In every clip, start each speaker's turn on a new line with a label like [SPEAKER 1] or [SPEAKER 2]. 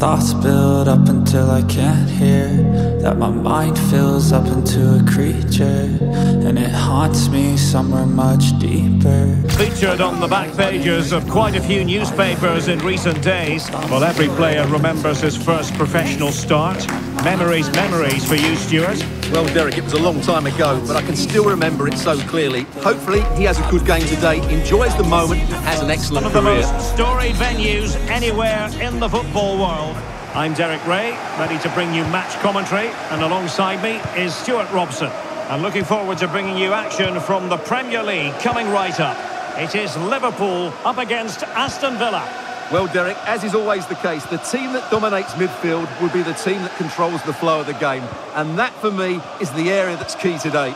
[SPEAKER 1] thoughts build up until I can't hear That my mind fills up into a creature And it haunts me somewhere much deeper
[SPEAKER 2] Featured on the back pages of quite a few newspapers in recent days. Well, every player remembers his first professional start. Memories, memories for you, Stuart.
[SPEAKER 3] Well, Derek, it was a long time ago, but I can still remember it so clearly. Hopefully, he has a good game today, enjoys the moment, has an excellent
[SPEAKER 2] One of
[SPEAKER 3] career.
[SPEAKER 2] the most storied venues anywhere in the football world. I'm Derek Ray, ready to bring you match commentary, and alongside me is Stuart Robson. And looking forward to bringing you action from the Premier League coming right up. It is Liverpool up against Aston Villa.
[SPEAKER 3] Well, Derek, as is always the case, the team that dominates midfield will be the team that controls the flow of the game. And that, for me, is the area that's key today.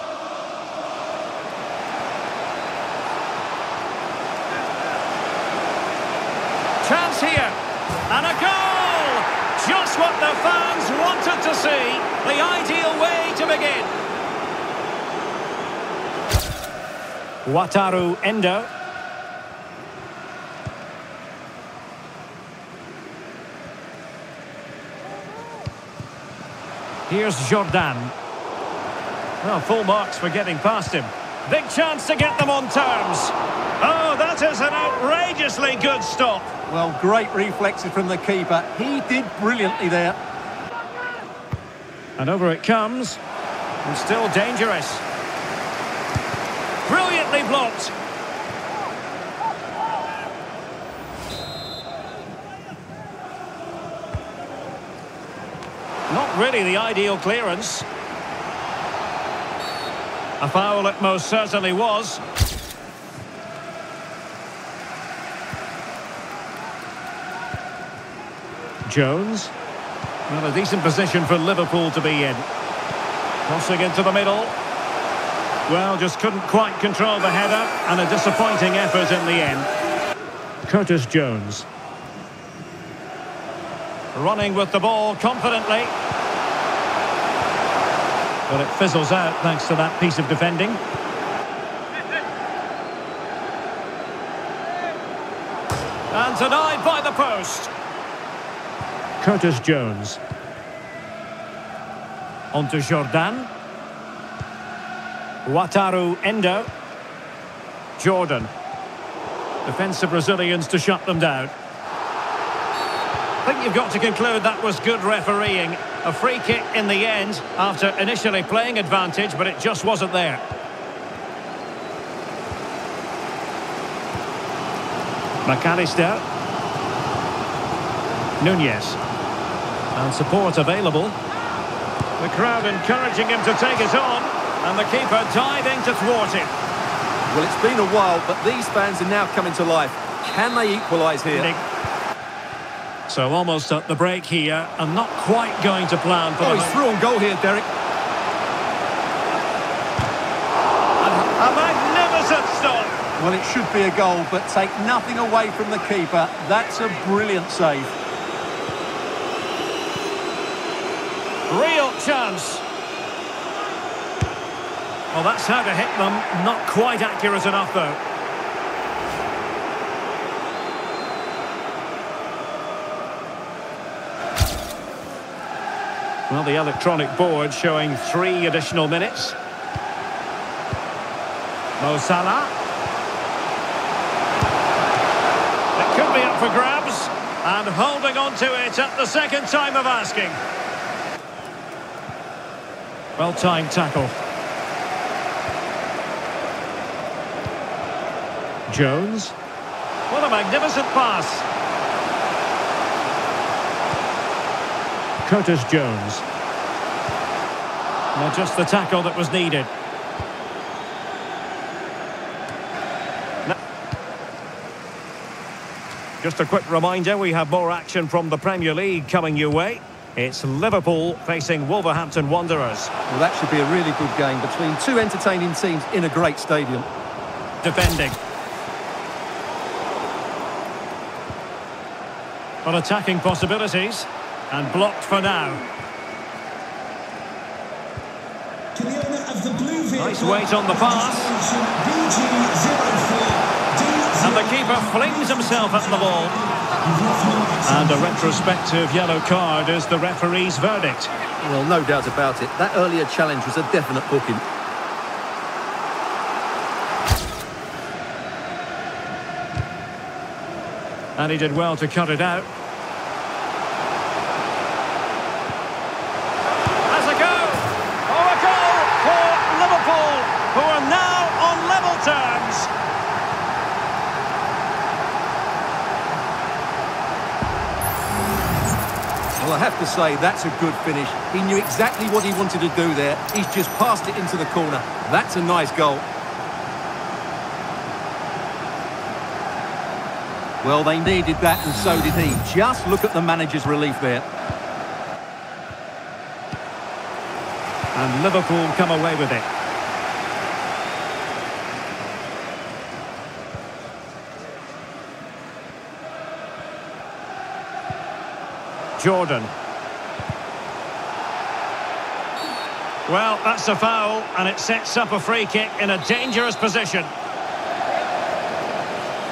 [SPEAKER 2] Chance here. And a goal! Just what the fans wanted to see. The ideal way to begin. Wataru Endo. Here's Jordan. Well, full marks for getting past him. Big chance to get them on terms. Oh, that is an outrageously good stop.
[SPEAKER 3] Well, great reflexes from the keeper. He did brilliantly there.
[SPEAKER 2] And over it comes. And still dangerous. Brilliantly blocked. Not really the ideal clearance. A foul it most certainly was. Jones. Well, a decent position for Liverpool to be in. Crossing into the middle. Well, just couldn't quite control the header and a disappointing effort in the end. Curtis Jones. Running with the ball confidently. But it fizzles out thanks to that piece of defending. And denied by the post. Curtis Jones. On to Jordan. Wataru Endo. Jordan. Defensive Brazilians to shut them down. I think you've got to conclude that was good refereeing. A free kick in the end after initially playing advantage, but it just wasn't there. McAllister. Nunez. And support available. The crowd encouraging him to take it on. And the keeper diving to thwart him.
[SPEAKER 3] Well, it's been a while, but these fans are now coming to life. Can they equalise here?
[SPEAKER 2] Nick. So almost at the break here, and not quite going to plan for
[SPEAKER 3] Oh,
[SPEAKER 2] the
[SPEAKER 3] he's through on goal here, Derek.
[SPEAKER 2] A magnificent stop.
[SPEAKER 3] Well, it should be a goal, but take nothing away from the keeper. That's a brilliant save.
[SPEAKER 2] Real chance. Well, that's how to hit them. Not quite accurate enough, though. Well, the electronic board showing three additional minutes. Mo Salah. It could be up for grabs. And holding on to it at the second time of asking. Well-timed tackle. Jones. What a magnificent pass. Curtis Jones. Well, just the tackle that was needed. Just a quick reminder, we have more action from the Premier League coming your way. It's Liverpool facing Wolverhampton Wanderers.
[SPEAKER 3] Well, that should be a really good game between two entertaining teams in a great stadium.
[SPEAKER 2] Defending. On attacking possibilities. And blocked for now. Nice weight on the pass. And the keeper flings himself at the ball. And a retrospective yellow card is the referee's verdict.
[SPEAKER 3] Well, no doubt about it. That earlier challenge was a definite booking.
[SPEAKER 2] And he did well to cut it out. Has a go! Oh, a goal for Liverpool, who are now on level terms.
[SPEAKER 3] Well, I have to say, that's a good finish. He knew exactly what he wanted to do there. He's just passed it into the corner. That's a nice goal. Well, they needed that, and so did he. Just look at the manager's relief there.
[SPEAKER 2] And Liverpool come away with it. Jordan. Well, that's a foul, and it sets up a free kick in a dangerous position.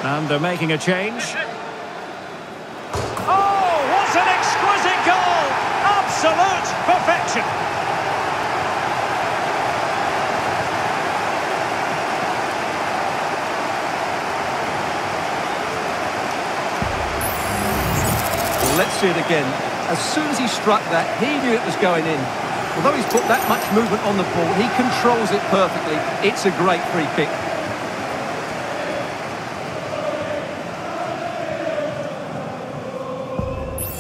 [SPEAKER 2] And they're making a change. Oh, what an exquisite goal! Absolute perfection!
[SPEAKER 3] Let's see it again. As soon as he struck that, he knew it was going in. Although he's put that much movement on the ball, he controls it perfectly. It's a great free kick.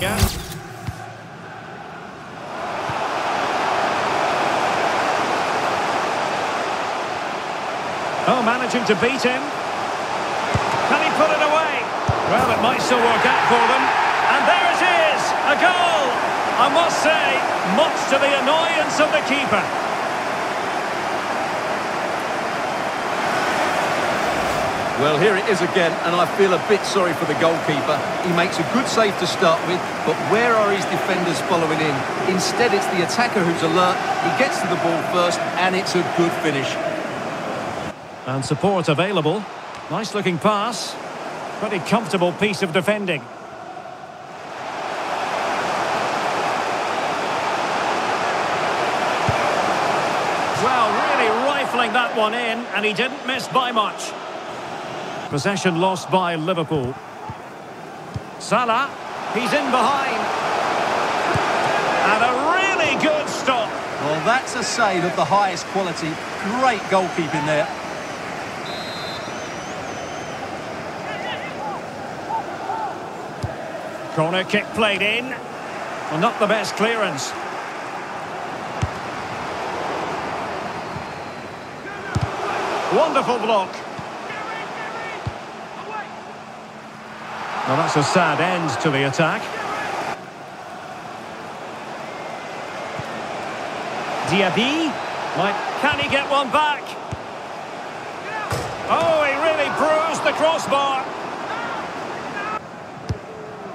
[SPEAKER 2] Yeah. Oh, managing to beat him. Can he put it away? Well, it might still work out for them. And there it is, a goal. I must say, much to the annoyance of the keeper.
[SPEAKER 3] Well, here it is again, and I feel a bit sorry for the goalkeeper. He makes a good save to start with, but where are his defenders following in? Instead, it's the attacker who's alert. He gets to the ball first, and it's a good finish.
[SPEAKER 2] And support available. Nice looking pass. Pretty comfortable piece of defending. Well, really that one in, and he didn't miss by much. Possession lost by Liverpool. Salah, he's in behind. And a really good stop.
[SPEAKER 3] Well, that's a save of the highest quality. Great goalkeeping there.
[SPEAKER 2] Corner kick played in. Well, not the best clearance. Wonderful block. Well, that's a sad end to the attack. Diaby. Might, can he get one back? Oh, he really bruised the crossbar.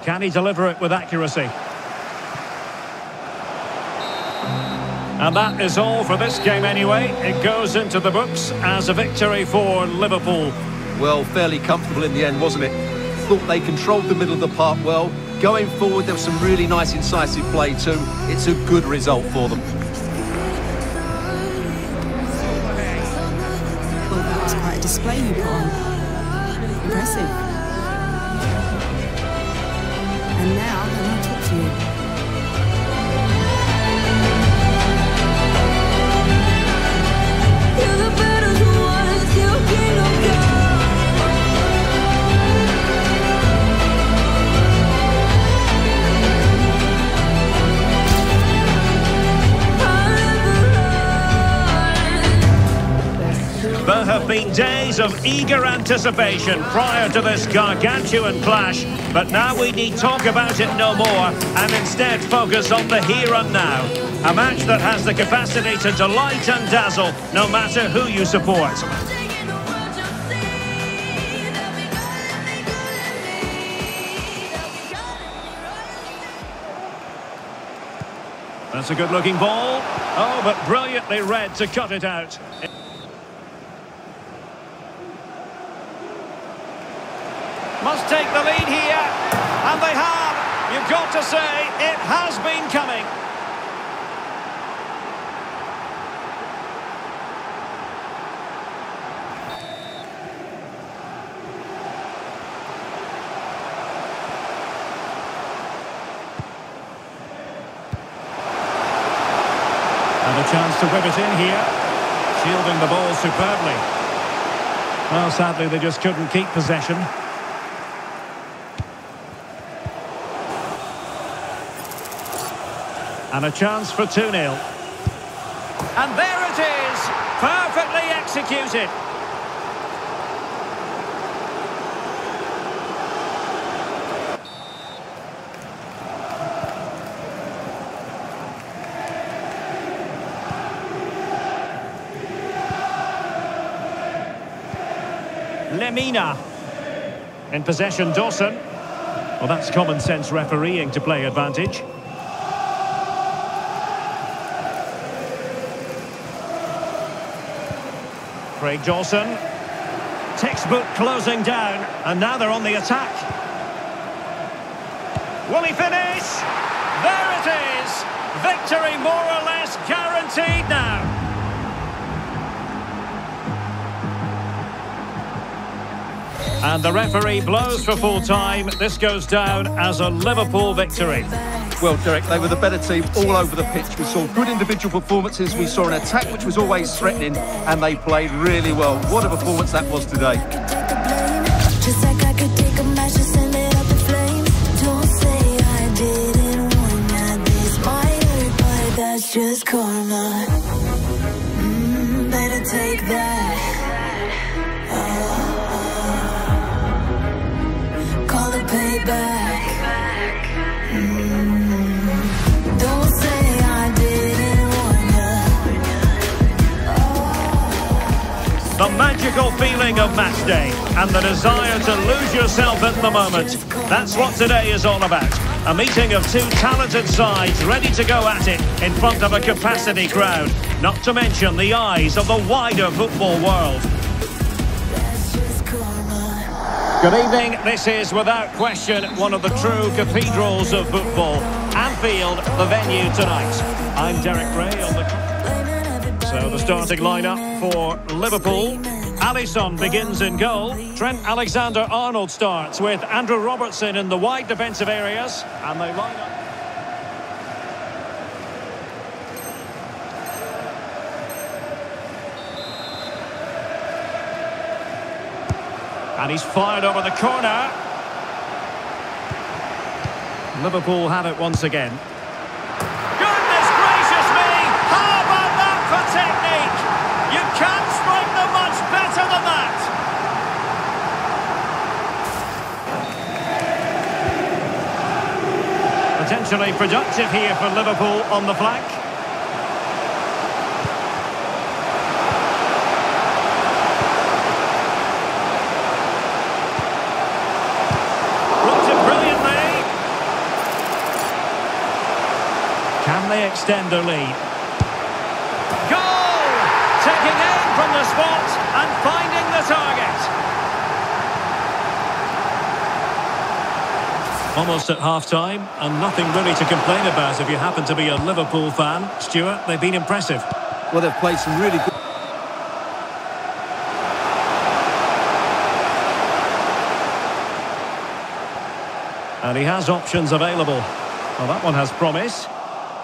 [SPEAKER 2] Can he deliver it with accuracy? And that is all for this game anyway. It goes into the books as a victory for Liverpool.
[SPEAKER 3] Well, fairly comfortable in the end, wasn't it? Thought they controlled the middle of the park well. Going forward, there was some really nice incisive play too. It's a good result for them.
[SPEAKER 4] Well, that was quite a display you put on. Impressive. And now,
[SPEAKER 2] have been days of eager anticipation prior to this gargantuan clash, but now we need talk about it no more and instead focus on the here and now. A match that has the capacity to delight and dazzle no matter who you support. That's a good looking ball. Oh, but brilliantly read to cut it out. Must take the lead here. And they have. You've got to say, it has been coming. And a chance to whip it in here. Shielding the ball superbly. Well, sadly, they just couldn't keep possession. And a chance for 2-0. And there it is! Perfectly executed. Lemina. In possession, Dawson. Well, that's common sense refereeing to play advantage. Craig Dawson. Textbook closing down, and now they're on the attack. Will he finish? There it is! Victory more or less guaranteed now. And the referee blows for full time. This goes down as a Liverpool victory.
[SPEAKER 3] Well, Derek, they were the better team all over the pitch. We saw good individual performances. We saw an attack which was always threatening, and they played really well. What a performance that was today.
[SPEAKER 5] Just like
[SPEAKER 2] The magical feeling of match day and the desire to lose yourself in the moment. That's what today is all about. A meeting of two talented sides ready to go at it in front of a capacity crowd. Not to mention the eyes of the wider football world. Good evening. This is without question one of the true cathedrals of football. Anfield, the venue tonight. I'm Derek Ray on the. The starting lineup for Liverpool. Alisson begins in goal. Trent Alexander-Arnold starts with Andrew Robertson in the wide defensive areas. And they line up. And he's fired over the corner. Liverpool have it once again. Goodness gracious me! How about that for technique? You can't strike them much better than that. Potentially productive here for Liverpool on the flank. Blocked brilliantly. Can they extend their lead? Goal! Taking aim from the spot and finding the target. Almost at half-time, and nothing really to complain about if you happen to be a Liverpool fan. Stuart, they've been impressive.
[SPEAKER 3] Well, they've played some really good...
[SPEAKER 2] And he has options available. Well, that one has promise.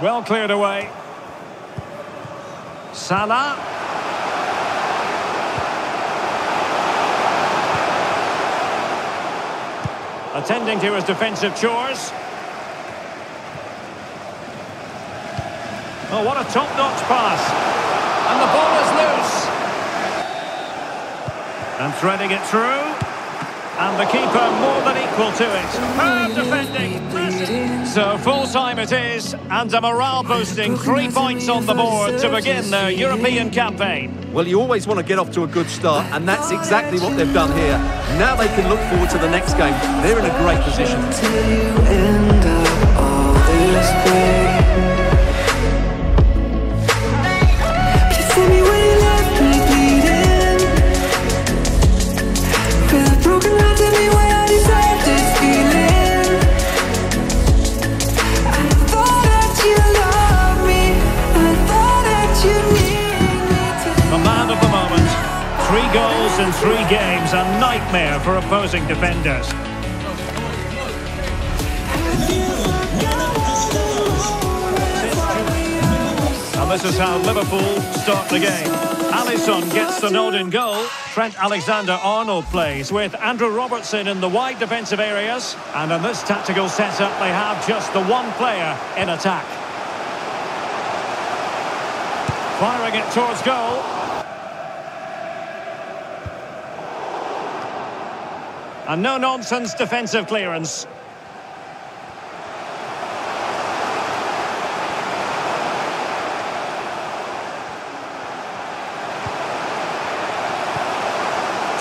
[SPEAKER 2] Well cleared away. Salah. Attending to his defensive chores. Oh, what a top-notch pass. And the ball is loose. And threading it through. And the keeper more than equal to it. Defending. So full time it is, and a morale boosting three points on the board to begin their European campaign.
[SPEAKER 3] Well, you always want to get off to a good start, and that's exactly what they've done here. Now they can look forward to the next game. They're in a great position.
[SPEAKER 2] Nightmare for opposing defenders. And this is how Liverpool start the game. Alisson gets the nod in goal. Trent Alexander-Arnold plays with Andrew Robertson in the wide defensive areas. And in this tactical setup, they have just the one player in attack. Firing it towards goal. And no-nonsense defensive clearance.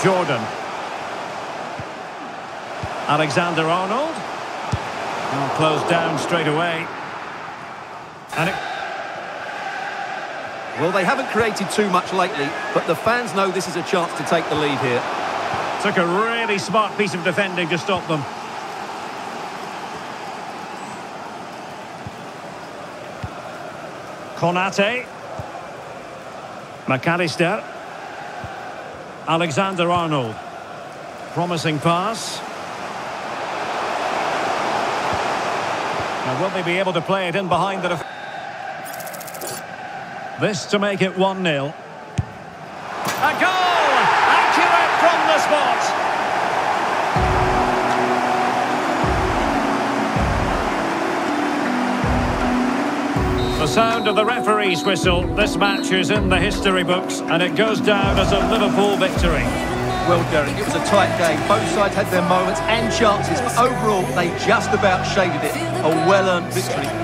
[SPEAKER 2] Jordan. Alexander-Arnold. Closed down straight away. And it...
[SPEAKER 3] Well, they haven't created too much lately, but the fans know this is a chance to take the lead here.
[SPEAKER 2] Took a really smart piece of defending to stop them. Konate. McAllister. Alexander-Arnold. Promising pass. Now, will they be able to play it in behind the... Defence? This to make it 1-0. Sound of the referee's whistle. This match is in the history books and it goes down as a Liverpool victory.
[SPEAKER 3] Well, Derek, it was a tight game. Both sides had their moments and chances, but overall, they just about shaded it. A well-earned victory.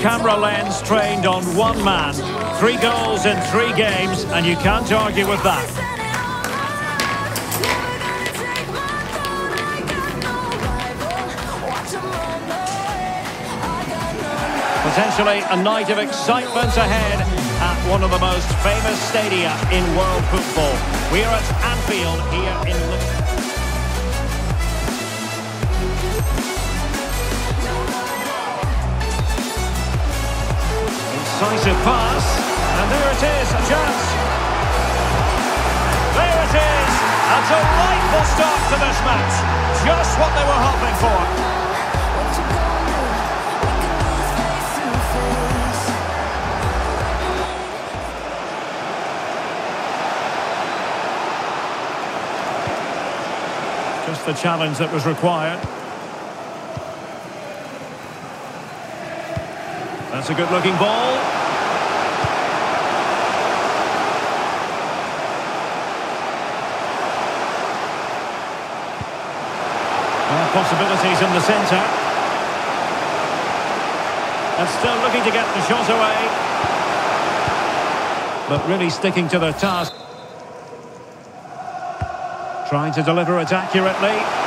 [SPEAKER 2] Camera lens trained on one man. Three goals in three games, and you can't argue with that. Potentially a night of excitement ahead at one of the most famous stadia in world football. We are at Anfield here in Liverpool. Decisive pass, and there it is, a chance. There it is, a delightful start to this match. Just what they were hoping for. Just the challenge that was required. That's a good-looking ball. Well, possibilities in the centre. And still looking to get the shot away. But really sticking to their task. Trying to deliver it accurately.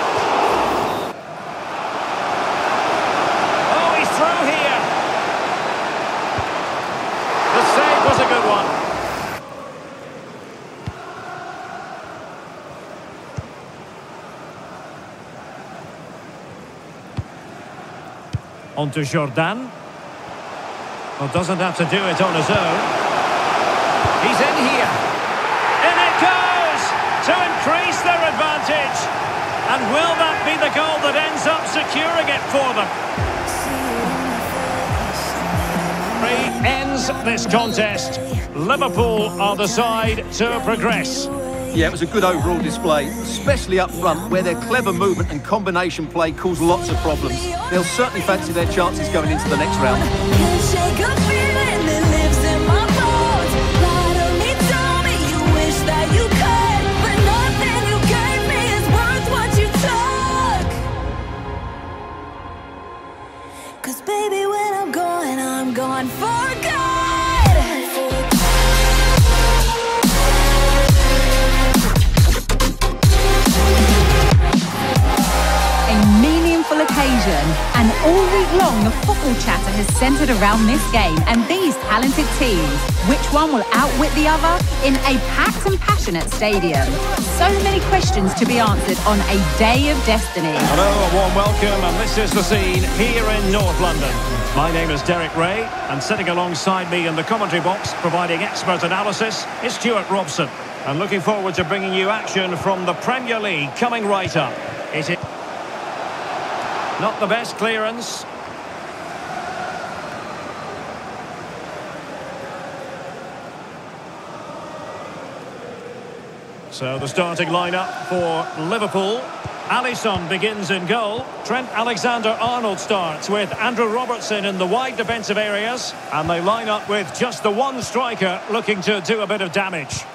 [SPEAKER 2] Onto Jordan. Well, doesn't have to do it on his own. He's in here. In it goes! To increase their advantage. And will that be the goal that ends up securing it for them? Referee ends this contest. Liverpool are the side to progress.
[SPEAKER 3] Yeah, it was a good overall display, especially up front, where their clever movement and combination play caused lots of problems. They'll certainly fancy their chances going into the next round.
[SPEAKER 6] All week long the football chatter has centred around this game and these talented teams. Which one will outwit the other in a packed and passionate stadium? So many questions to be answered on a day of destiny.
[SPEAKER 2] Hello, a warm welcome, and this is the scene here in North London. My name is Derek Ray, and sitting alongside me in the commentary box, providing expert analysis, is Stuart Robson. And looking forward to bringing you action from the Premier League coming right up. Not the best clearance. So the starting lineup for Liverpool. Alisson begins in goal. Trent Alexander-Arnold starts with Andrew Robertson in the wide defensive areas. And they line up with just the one striker looking to do a bit of damage.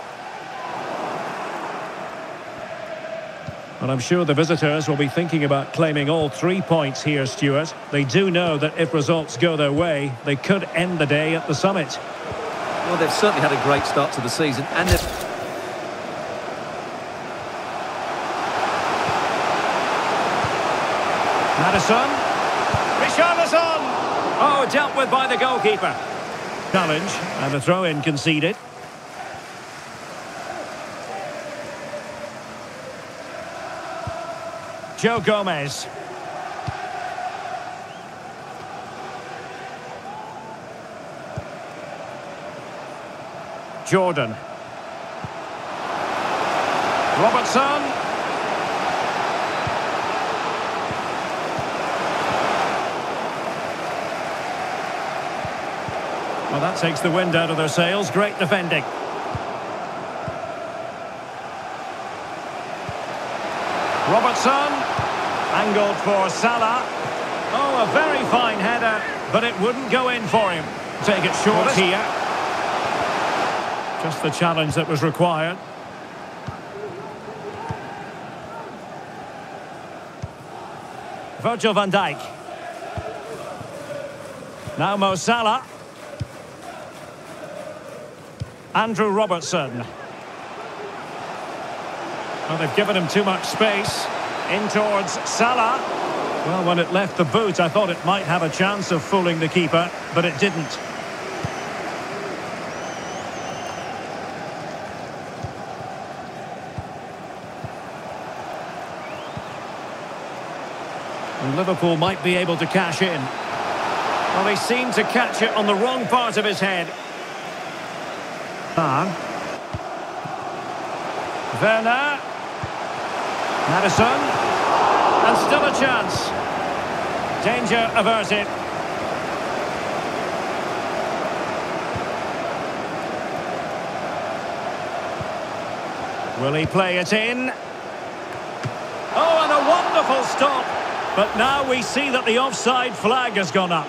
[SPEAKER 2] And I'm sure the visitors will be thinking about claiming all three points here, Stuart. They do know that if results go their way, they could end the day at the summit.
[SPEAKER 3] Well, they've certainly had a great start to the season, and they've...
[SPEAKER 2] Maddison. Richarlison. Oh, dealt with by the goalkeeper. Challenge and a throw-in conceded. Joe Gomez. Jordan. Robertson. Well, that takes the wind out of their sails. Great defending. Robertson. Angled for Salah. Oh, a very fine header, but it wouldn't go in for him. Take it short here. Just the challenge that was required. Virgil van Dijk. Now Mo Salah. Andrew Robertson. Well, they've given him too much space. In towards Salah. Well, when it left the boot, I thought it might have a chance of fooling the keeper, but it didn't. And Liverpool might be able to cash in. Well, they seem to catch it on the wrong part of his head. Ah. Werner. Maddison. And still a chance. Danger averted. Will he play it in? Oh, and a wonderful stop. But now we see that the offside flag has gone up.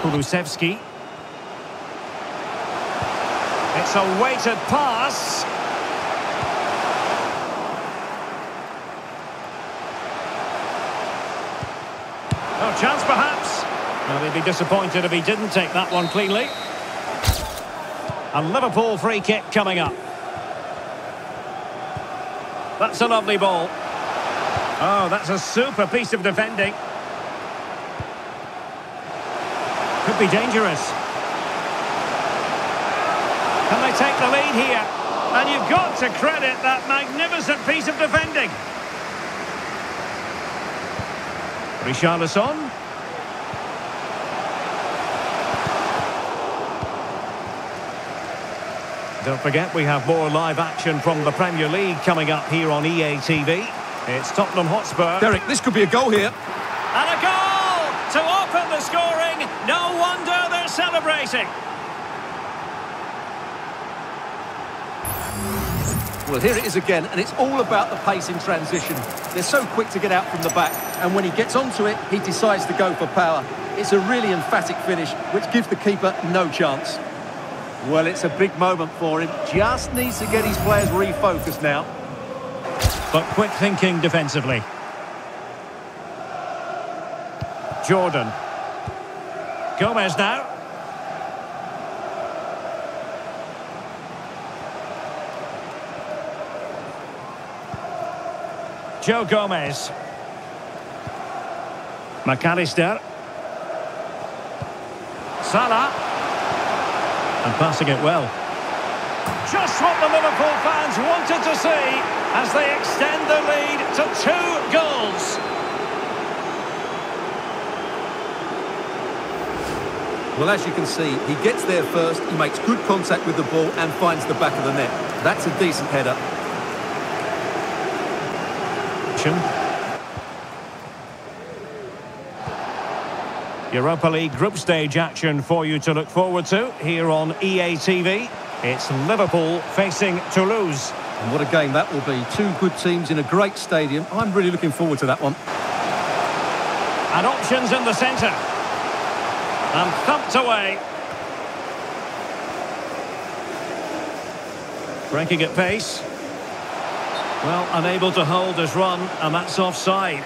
[SPEAKER 2] Kulusevski. It's a weighted pass. No chance perhaps. Well, he'd be disappointed if he didn't take that one cleanly. A Liverpool free kick coming up. That's a lovely ball. Oh, that's a super piece of defending. Could be dangerous. Can they take the lead here? And you've got to credit that magnificent piece of defending. Richarlison. Don't forget we have more live action from the Premier League coming up here on EA TV. It's Tottenham Hotspur.
[SPEAKER 3] Derek, this could be a goal here.
[SPEAKER 2] And a goal to open the scoring. No wonder they're celebrating.
[SPEAKER 3] Well, here it is again, and it's all about the pace in transition. They're so quick to get out from the back, and when he gets onto it, he decides to go for power. It's a really emphatic finish, which gives the keeper no chance.
[SPEAKER 2] Well, it's a big moment for him. Just needs to get his players refocused now. But quick thinking defensively. Jordan. Gomez now. Joe Gomez. McAllister. Salah. And passing it well. Just what the Liverpool fans wanted to see as they extend the lead to two goals.
[SPEAKER 3] Well, as you can see, he gets there first, he makes good contact with the ball and finds the back of the net. That's a decent header.
[SPEAKER 2] Europa League group stage action for you to look forward to here on EA TV. It's Liverpool facing Toulouse.
[SPEAKER 3] And what a game that will be. Two good teams in a great stadium. I'm really looking forward to that one.
[SPEAKER 2] And options in the centre. And thumped away. Breaking at pace. Well, unable to hold his run, and that's offside.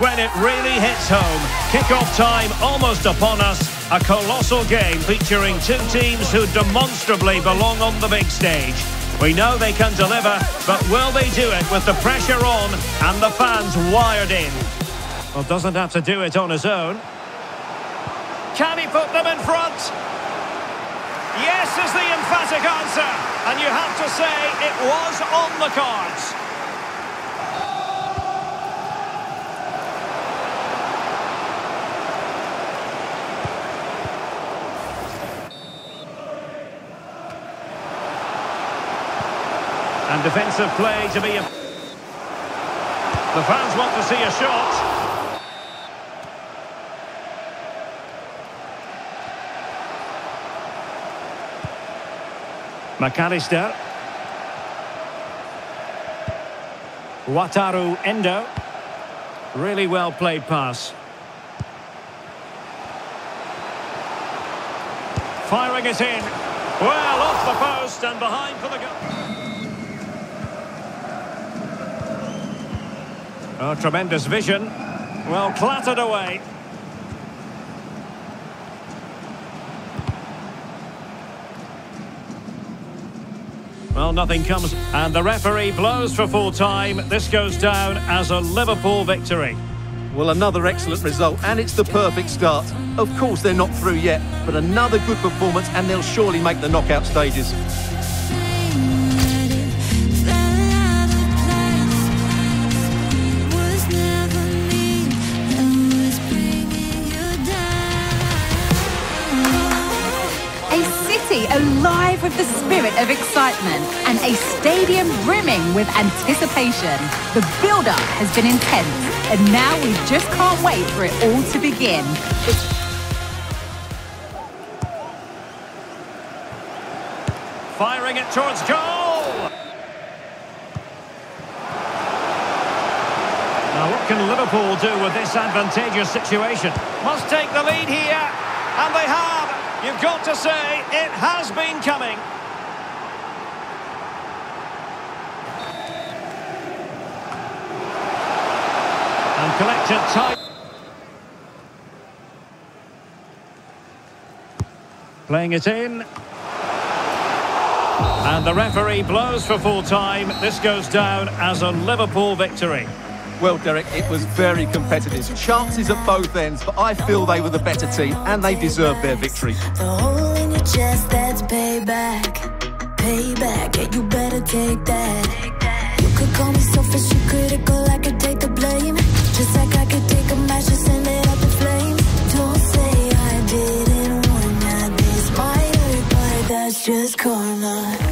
[SPEAKER 2] When it really hits home. Kick-off time almost upon us. A colossal game featuring two teams who demonstrably belong on the big stage. We know they can deliver, but will they do it with the pressure on and the fans wired in? Well, doesn't have to do it on his own. Can he put them in front? Yes is the emphatic answer. And you have to say it was on the cards. Defensive play to be a... The fans want to see a shot. McAllister. Wataru Endo. Really well played pass. Firing it in. Well, off the post and behind for the goal. Oh, tremendous vision. Well, clattered away. Well, nothing comes. And the referee blows for full time. This goes down as a Liverpool victory.
[SPEAKER 3] Well, another excellent result, and it's the perfect start. Of course, they're not through yet, but another good performance, and they'll surely make the knockout stages.
[SPEAKER 6] With the spirit of excitement and a stadium brimming with anticipation. The build-up has been intense and now we just can't wait for it all to begin.
[SPEAKER 2] Firing it towards goal. Now, what can Liverpool do with this advantageous situation? Must take the lead here, and they have. You've got to say, it has been coming. And collected tight. Playing it in. And the referee blows for full time. This goes down as a Liverpool victory.
[SPEAKER 3] Well, Derek, it was very competitive. Chances at both ends, but I feel they were the better team and they deserved their victory.
[SPEAKER 5] The hole in your chest, that's payback. Payback, yeah, you better take that. You could call me selfish, you critical, I could take the blame. Just like I could take a match and send it up in flames. Don't say I didn't want. This hurt, but that's just karma.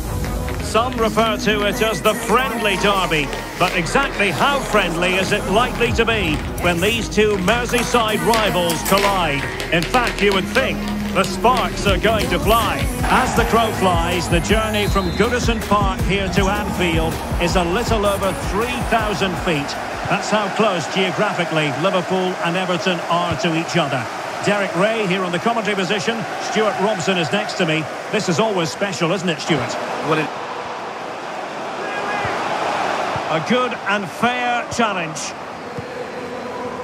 [SPEAKER 2] Some refer to it as the friendly derby, but exactly how friendly is it likely to be when these two Merseyside rivals collide? In fact, you would think the sparks are going to fly. As the crow flies, the journey from Goodison Park here to Anfield is a little over 3,000 feet. That's how close geographically Liverpool and Everton are to each other. Derek Ray here on the commentary position. Stuart Robson is next to me. This is always special, isn't it, Stuart?
[SPEAKER 3] Well, it
[SPEAKER 2] A good and fair challenge.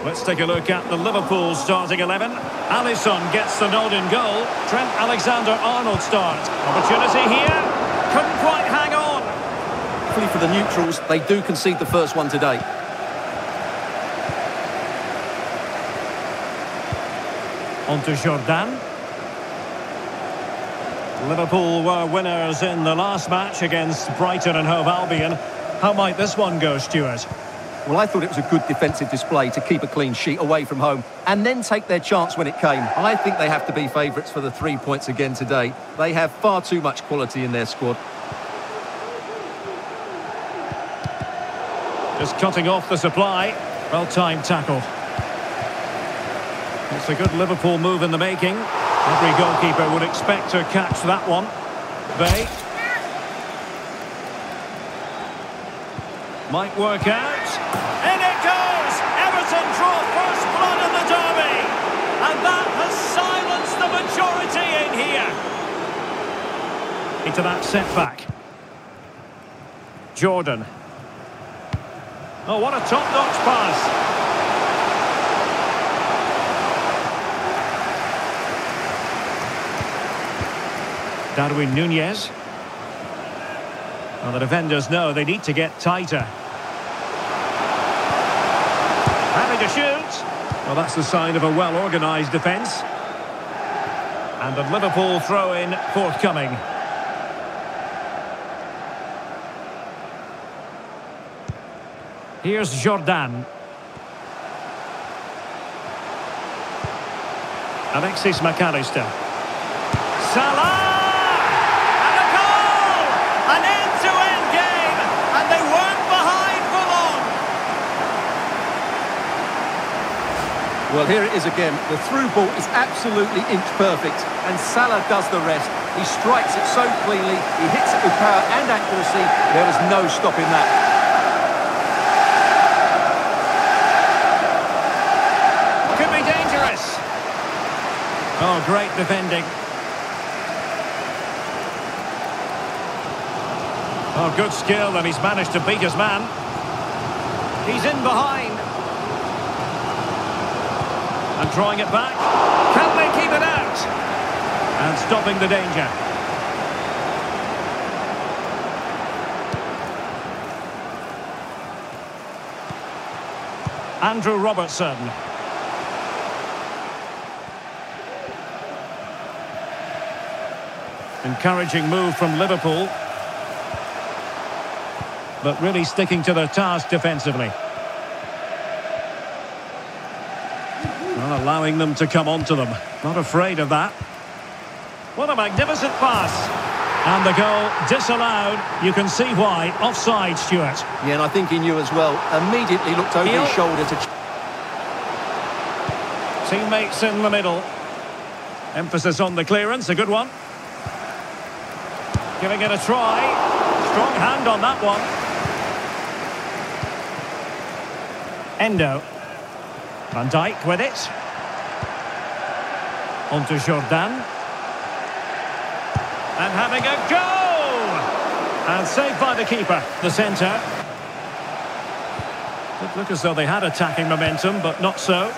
[SPEAKER 2] Let's take a look at the Liverpool starting 11. Alisson gets the nod in goal. Trent Alexander-Arnold starts. Opportunity here. Couldn't quite hang on.
[SPEAKER 3] Hopefully for the neutrals, they do concede the first one today.
[SPEAKER 2] On to Jordan. Liverpool were winners in the last match against Brighton and Hove Albion. How might this one go, Stuart?
[SPEAKER 3] Well, I thought it was a good defensive display to keep a clean sheet away from home and then take their chance when it came. I think they have to be favourites for the three points again today. They have far too much quality in their squad.
[SPEAKER 2] Just cutting off the supply. Well-timed tackle. It's a good Liverpool move in the making. Every goalkeeper would expect to catch that one. Bay. Might work out. In it goes! Everton draw first blood in the derby. And that has silenced the majority in here. Into that setback. Jordan. Oh, what a top-notch pass. Darwin Nunez. Well, the defenders know they need to get tighter. Well, that's the sign of a well-organised defence. And the Liverpool throw-in forthcoming. Here's Jordan. Alexis Mac Allister. Salah! And a goal! An end-to-end game! And they weren't behind for long!
[SPEAKER 3] Well, here it is again. The through ball is absolutely inch perfect, and Salah does the rest. He strikes it so cleanly, he hits it with power and accuracy. There was no stopping that.
[SPEAKER 2] Could be dangerous. Oh, great defending. Oh, good skill, and he's managed to beat his man. He's in behind. And drawing it back. Can they keep it out? And stopping the danger. Andrew Robertson. Encouraging move from Liverpool. But really sticking to their task defensively. Not allowing them to come onto them. Not afraid of that. What a magnificent pass. And the goal disallowed. You can see why. Offside, Stuart.
[SPEAKER 3] Yeah, and I think he knew as well. Immediately looked over
[SPEAKER 2] Heel.
[SPEAKER 3] his shoulder to...
[SPEAKER 2] Teammates in the middle. Emphasis on the clearance. A good one. Giving it a try. Strong hand on that one. Endo. Van Dijk with it. On to Jordan. And having a go! And saved by the keeper. The centre. It looked as though they had attacking momentum, but not so.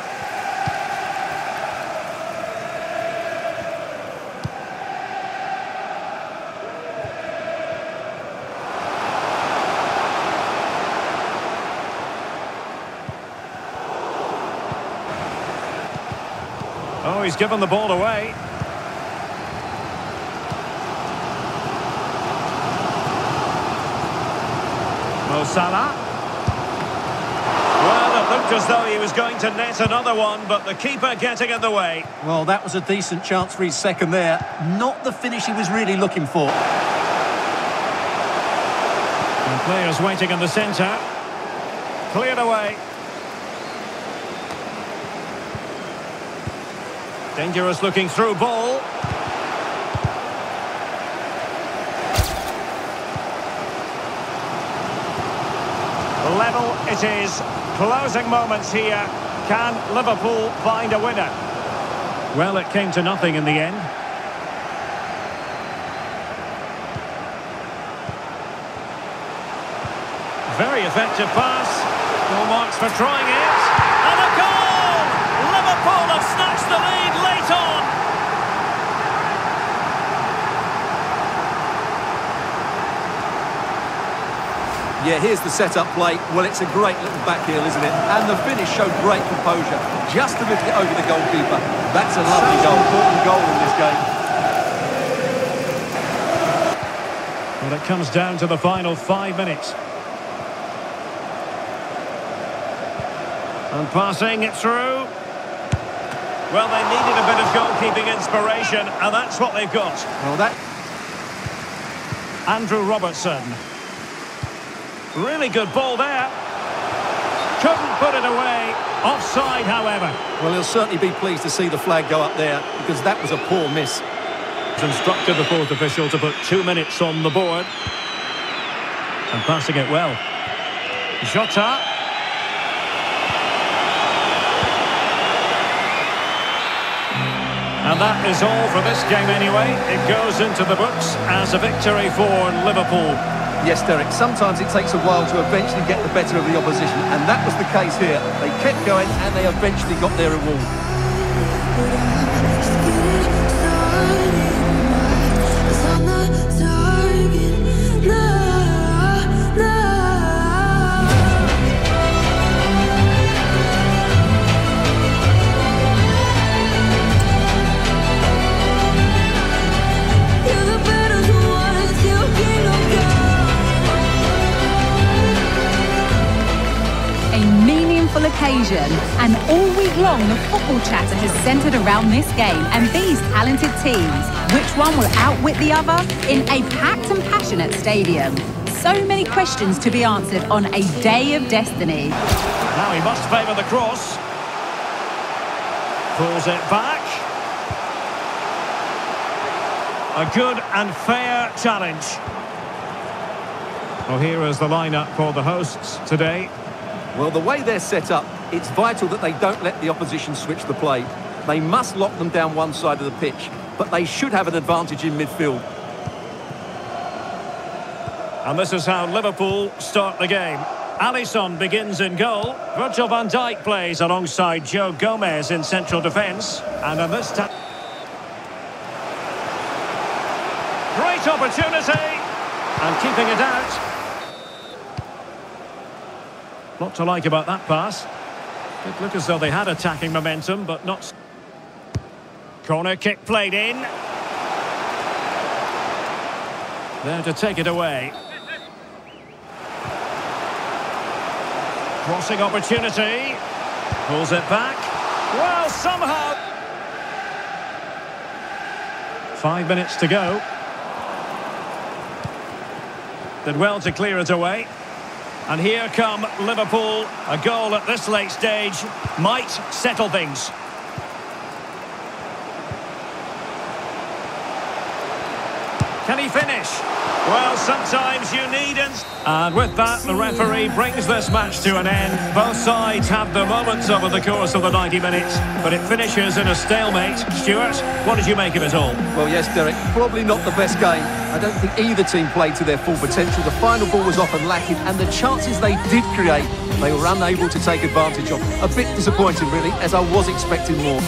[SPEAKER 2] Given the ball away. Mo Salah. Well, it looked as though he was going to net another one, but the keeper getting in the way.
[SPEAKER 3] Well, that was a decent chance for his second there. Not the finish he was really looking for.
[SPEAKER 2] And players waiting in the centre. Cleared away. Dangerous looking through ball. Level it is. Closing moments here. Can Liverpool find a winner? Well, it came to nothing in the end. Very effective pass. No marks for trying it. And a goal! Liverpool have snatched the lead late on.
[SPEAKER 3] Yeah, here's the setup play. Well, it's a great little back heel, isn't it? And the finish showed great composure. Just to lift it over the goalkeeper. That's a lovely goal. Important goal in this game.
[SPEAKER 2] Well, it comes down to the final five minutes. And passing it through. Well, they needed a bit of goalkeeping inspiration, and that's what they've got.
[SPEAKER 3] Well, that...
[SPEAKER 2] Andrew Robertson. Really good ball there. Couldn't put it away. Offside, however.
[SPEAKER 3] Well, he'll certainly be pleased to see the flag go up there, because that was a poor miss.
[SPEAKER 2] He's instructed the fourth official to put two minutes on the board. And passing it well. Jota. And that is all for this game anyway. It goes into the books as a victory for Liverpool.
[SPEAKER 3] Yes, Derek, sometimes it takes a while to eventually get the better of the opposition, and that was the case here. They kept going, and they eventually got their reward.
[SPEAKER 6] Meaningful occasion, and all week long the football chatter has centred around this game and these talented teams. Which one will outwit the other in a packed and passionate stadium? So many questions to be answered on a day of destiny.
[SPEAKER 2] Now he must favour the cross. Pulls it back. A good and fair challenge. Well, here is the lineup for the hosts today.
[SPEAKER 3] Well, the way they're set up, it's vital that they don't let the opposition switch the play. They must lock them down one side of the pitch, but they should have an advantage in midfield.
[SPEAKER 2] And this is how Liverpool start the game. Alisson begins in goal. Virgil van Dijk plays alongside Joe Gomez in central defence. And in this time... Great opportunity! And keeping it out. Lot to like about that pass. It looked as though they had attacking momentum, but not... Corner kick played in. There to take it away. Crossing opportunity. Pulls it back. Well, somehow... Five minutes to go. Did well to clear it away. And here come Liverpool. A goal at this late stage might settle things. Can he finish? Well, sometimes you need and... And with that, the referee brings this match to an end. Both sides have their moments over the course of the 90 minutes, but it finishes in a stalemate. Stuart, what did you make of it all?
[SPEAKER 3] Well, yes, Derek, probably not the best game, I don't think either team played to their full potential. The final ball was often lacking, and the chances they did create, they were unable to take advantage of. A bit disappointing, really, as I was expecting more.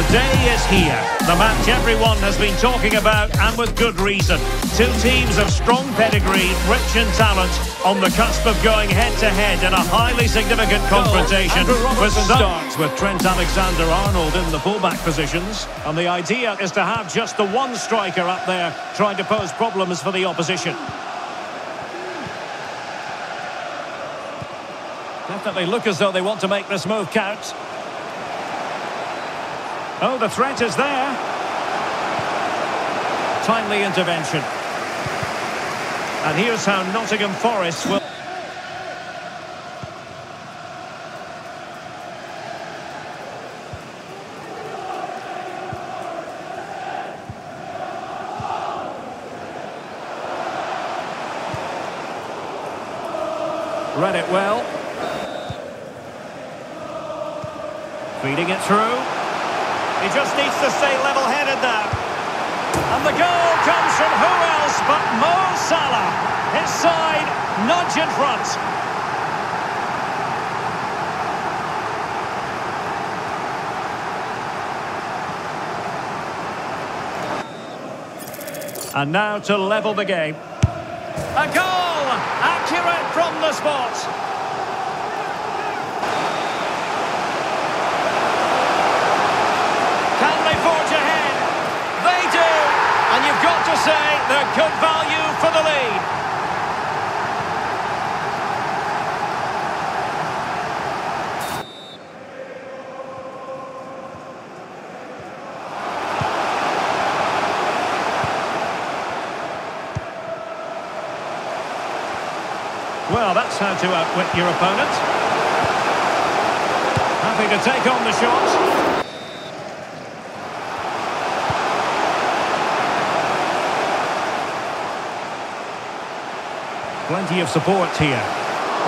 [SPEAKER 2] The day is here. The match everyone has been talking about, and with good reason. Two teams of strong pedigree, rich in talent, on the cusp of going head-to-head in a highly significant confrontation. With starts with Trent Alexander-Arnold in the fullback positions. And the idea is to have just the one striker up there trying to pose problems for the opposition. Definitely look as though they want to make this move count. Oh, the threat is there. Timely intervention. And here's how Nottingham Forest will... Read it well. Feeding it through. He just needs to stay level-headed now. And the goal comes from who else but Mo Salah. His side nudge in front. And now to level the game. A goal! Accurate from the spot. to say they're good value for the lead. Well, that's how to outwit your opponent. Happy to take on the shot. Plenty of support here.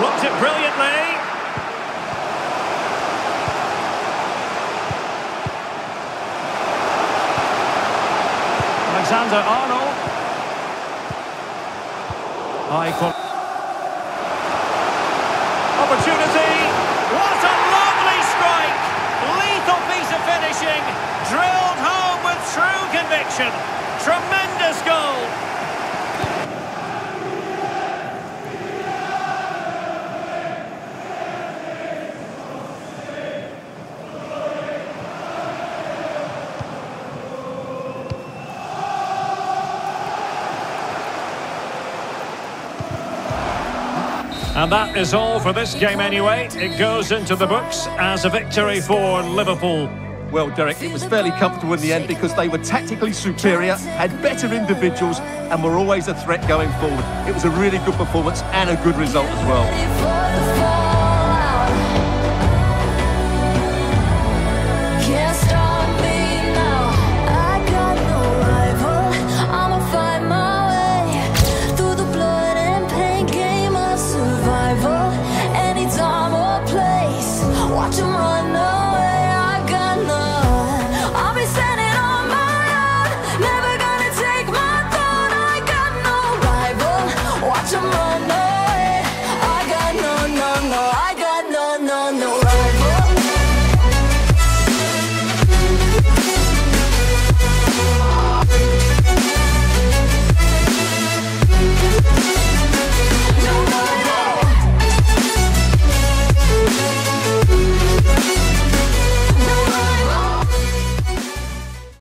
[SPEAKER 2] Blocked it brilliantly. Alexander Arnold. High Opportunity. What a lovely strike. Lethal piece of finishing. Drilled home with true conviction. Tremendous goal. And that is all for this game anyway. It goes into the books as a victory for Liverpool.
[SPEAKER 3] Well, Derek, it was fairly comfortable in the end because they were tactically superior, had better individuals, and were always a threat going forward. It was a really good performance and a good result as well.